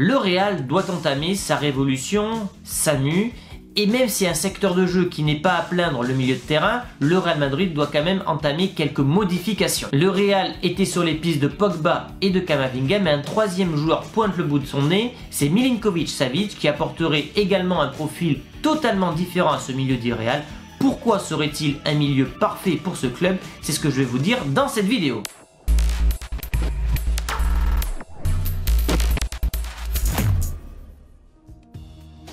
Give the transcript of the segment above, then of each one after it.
Le Real doit entamer sa révolution, sa mue, et même si un secteur de jeu qui n'est pas à plaindre le milieu de terrain, le Real Madrid doit quand même entamer quelques modifications. Le Real était sur les pistes de Pogba et de Camavinga, mais un troisième joueur pointe le bout de son nez, c'est Milinkovic Savic qui apporterait également un profil totalement différent à ce milieu du Real. Pourquoi serait-il un milieu parfait pour ce club? C'est ce que je vais vous dire dans cette vidéo.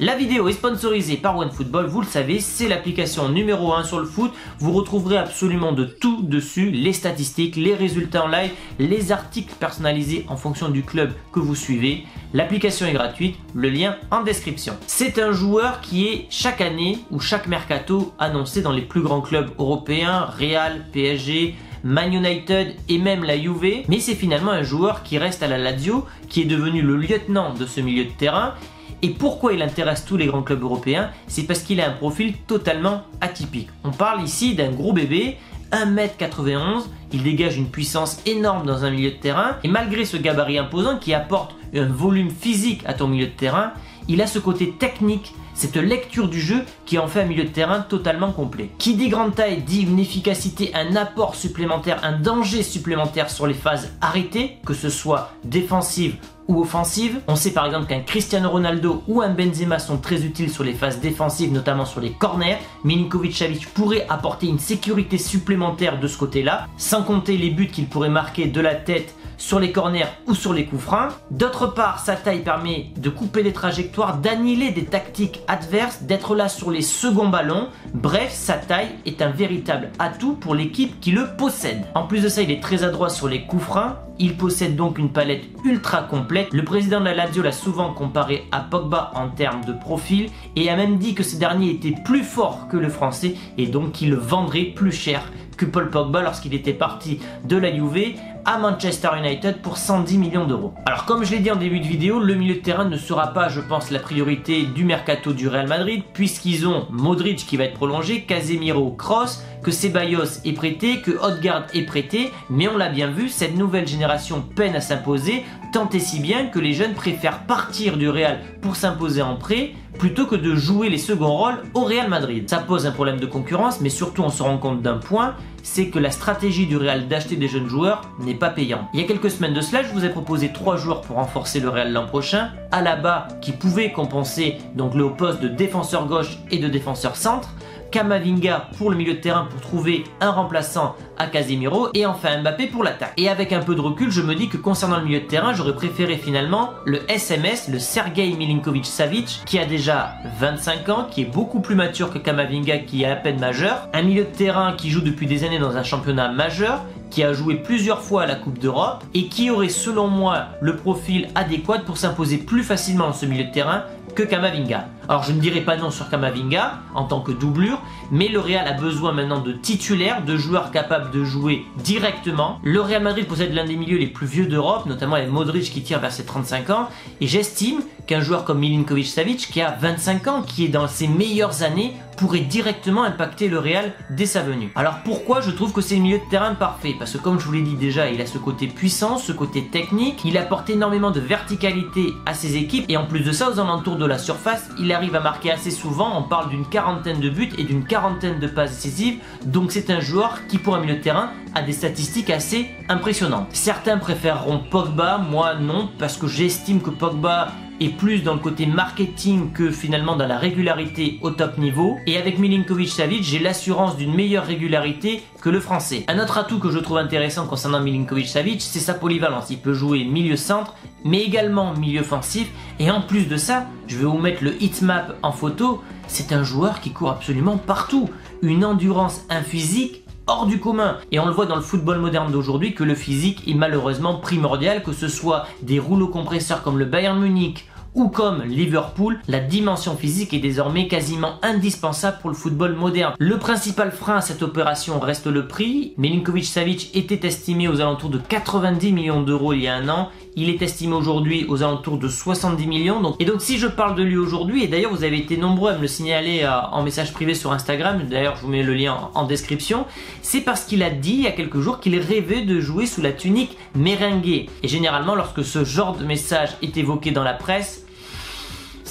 La vidéo est sponsorisée par OneFootball, vous le savez, c'est l'application numéro 1 sur le foot. Vous retrouverez absolument de tout dessus, les statistiques, les résultats en live, les articles personnalisés en fonction du club que vous suivez. L'application est gratuite, le lien en description. C'est un joueur qui est chaque année ou chaque mercato annoncé dans les plus grands clubs européens, Real, PSG, Man United et même la Juve, mais c'est finalement un joueur qui reste à la Lazio, qui est devenu le lieutenant de ce milieu de terrain et pourquoi il intéresse tous les grands clubs européens? C'est parce qu'il a un profil totalement atypique. On parle ici d'un gros bébé, 1m91, il dégage une puissance énorme dans un milieu de terrain, et malgré ce gabarit imposant qui apporte un volume physique à ton milieu de terrain, il a ce côté technique, cette lecture du jeu qui en fait un milieu de terrain totalement complet. Qui dit grande taille dit une efficacité, un apport supplémentaire, un danger supplémentaire sur les phases arrêtées, que ce soit défensive ou offensive. On sait par exemple qu'un Cristiano Ronaldo ou un Benzema sont très utiles sur les phases défensives, notamment sur les corners. Milinkovic-Savic pourrait apporter une sécurité supplémentaire de ce côté-là, sans compter les buts qu'il pourrait marquer de la tête sur les corners ou sur les coups francs. D'autre part, sa taille permet de couper des trajectoires, d'annihiler des tactiques adverses, d'être là sur les seconds ballons. Bref, sa taille est un véritable atout pour l'équipe qui le possède. En plus de ça, il est très adroit sur les coups francs. Il possède donc une palette ultra complète. Le président de la Lazio l'a souvent comparé à Pogba en termes de profil et a même dit que ce dernier était plus fort que le français et donc qu'il le vendrait plus cher que Paul Pogba lorsqu'il était parti de la Juve à Manchester United pour 110 millions d'euros. Alors comme je l'ai dit en début de vidéo, le milieu de terrain ne sera pas je pense la priorité du mercato du Real Madrid puisqu'ils ont Modric qui va être prolongé, Casemiro, Cross, que Ceballos est prêté, que Odegaard est prêté, mais on l'a bien vu, cette nouvelle génération peine à s'imposer, tant et si bien que les jeunes préfèrent partir du Real pour s'imposer en prêt plutôt que de jouer les seconds rôles au Real Madrid. Ça pose un problème de concurrence, mais surtout on se rend compte d'un point, c'est que la stratégie du Real d'acheter des jeunes joueurs n'est pas payante. Il y a quelques semaines de cela, je vous ai proposé trois joueurs pour renforcer le Real l'an prochain. Alaba qui pouvait compenser donc le poste de défenseur gauche et de défenseur centre. Kamavinga pour le milieu de terrain pour trouver un remplaçant à Casemiro et enfin Mbappé pour l'attaque. Et avec un peu de recul, je me dis que concernant le milieu de terrain, j'aurais préféré finalement le SMS, le Sergei Milinkovic Savic, qui a déjà 25 ans, qui est beaucoup plus mature que Kamavinga qui est à peine majeur, un milieu de terrain qui joue depuis des années dans un championnat majeur, qui a joué plusieurs fois à la Coupe d'Europe et qui aurait selon moi le profil adéquat pour s'imposer plus facilement dans ce milieu de terrain que Kamavinga. Alors je ne dirais pas non sur Kamavinga en tant que doublure, mais le Real a besoin maintenant de titulaires, de joueurs capables de jouer directement. Le Real Madrid possède l'un des milieux les plus vieux d'Europe, notamment avec Modric qui tire vers ses 35 ans, et j'estime qu'un joueur comme Milinkovic Savic qui a 25 ans, qui est dans ses meilleures années, pourrait directement impacter le Real dès sa venue. Alors pourquoi je trouve que c'est le milieu de terrain parfait? Parce que comme je vous l'ai dit déjà, il a ce côté puissant, ce côté technique, il apporte énormément de verticalité à ses équipes et en plus de ça, aux alentours de la surface, il arrive à marquer assez souvent, on parle d'une quarantaine de buts et d'une quarantaine de passes décisives, donc c'est un joueur qui pour un milieu de terrain a des statistiques assez impressionnantes. Certains préféreront Pogba, moi non, parce que j'estime que Pogba est plus dans le côté marketing que finalement dans la régularité au top niveau. Et avec Milinkovic Savic, j'ai l'assurance d'une meilleure régularité que le français. Un autre atout que je trouve intéressant concernant Milinkovic Savic, c'est sa polyvalence. Il peut jouer milieu centre, mais également milieu offensif. Et en plus de ça, je vais vous mettre le hitmap en photo. C'est un joueur qui court absolument partout. Une endurance, un physique hors du commun. Et on le voit dans le football moderne d'aujourd'hui que le physique est malheureusement primordial, que ce soit des rouleaux compresseurs comme le Bayern Munich ou comme Liverpool, la dimension physique est désormais quasiment indispensable pour le football moderne. Le principal frein à cette opération reste le prix. Milinkovic Savic était estimé aux alentours de 90 millions d'euros il y a un an. Il est estimé aujourd'hui aux alentours de 70 millions. Et donc si je parle de lui aujourd'hui, et d'ailleurs vous avez été nombreux à me le signaler euh, en message privé sur Instagram, d'ailleurs je vous mets le lien en, en description, c'est parce qu'il a dit il y a quelques jours qu'il rêvait de jouer sous la tunique merengue. Et généralement lorsque ce genre de message est évoqué dans la presse,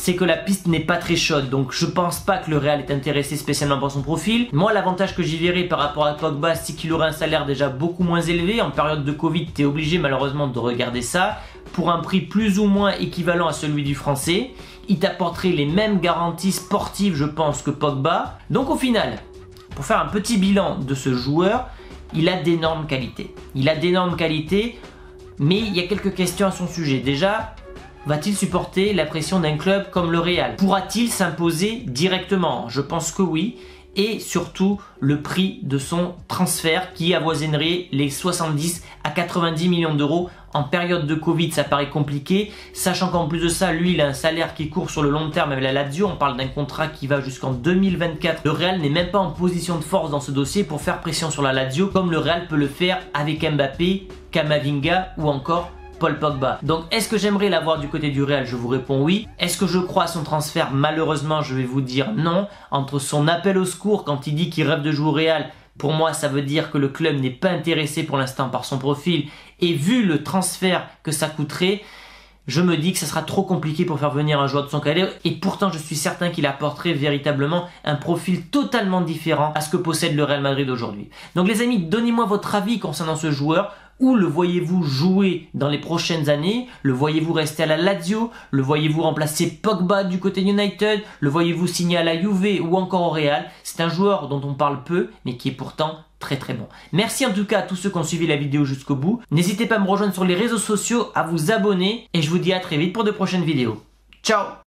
c'est que la piste n'est pas très chaude. Donc je pense pas que le Real est intéressé spécialement par son profil. Moi, l'avantage que j'y verrais par rapport à Pogba, c'est qu'il aurait un salaire déjà beaucoup moins élevé. En période de Covid, tu es obligé malheureusement de regarder ça. Pour un prix plus ou moins équivalent à celui du français. Il t'apporterait les mêmes garanties sportives, je pense, que Pogba. Donc au final, pour faire un petit bilan de ce joueur, il a d'énormes qualités. Il a d'énormes qualités, mais il y a quelques questions à son sujet. Déjà, Va-t-il supporter la pression d'un club comme le Real? Pourra-t-il s'imposer directement? Je pense que oui. Et surtout le prix de son transfert qui avoisinerait les 70 à 90 millions d'euros. En période de Covid, ça paraît compliqué, sachant qu'en plus de ça, lui, il a un salaire qui court sur le long terme avec la Lazio. On parle d'un contrat qui va jusqu'en 2024. Le Real n'est même pas en position de force dans ce dossier pour faire pression sur la Lazio, comme le Real peut le faire avec Mbappé, Kamavinga ou encore Paul Pogba. Donc est-ce que j'aimerais l'avoir du côté du Real? Je vous réponds oui. Est-ce que je crois à son transfert? Malheureusement, je vais vous dire non. Entre son appel au secours quand il dit qu'il rêve de jouer au Real, pour moi, ça veut dire que le club n'est pas intéressé pour l'instant par son profil. Et vu le transfert que ça coûterait, je me dis que ça sera trop compliqué pour faire venir un joueur de son calibre et pourtant je suis certain qu'il apporterait véritablement un profil totalement différent à ce que possède le Real Madrid aujourd'hui. Donc les amis, donnez-moi votre avis concernant ce joueur. Où le voyez-vous jouer dans les prochaines années? Le voyez-vous rester à la Lazio? Le voyez-vous remplacer Pogba du côté United? Le voyez-vous signer à la Juve ou encore au Real? C'est un joueur dont on parle peu mais qui est pourtant très très bon. Merci en tout cas à tous ceux qui ont suivi la vidéo jusqu'au bout. N'hésitez pas à me rejoindre sur les réseaux sociaux, à vous abonner et je vous dis à très vite pour de prochaines vidéos. Ciao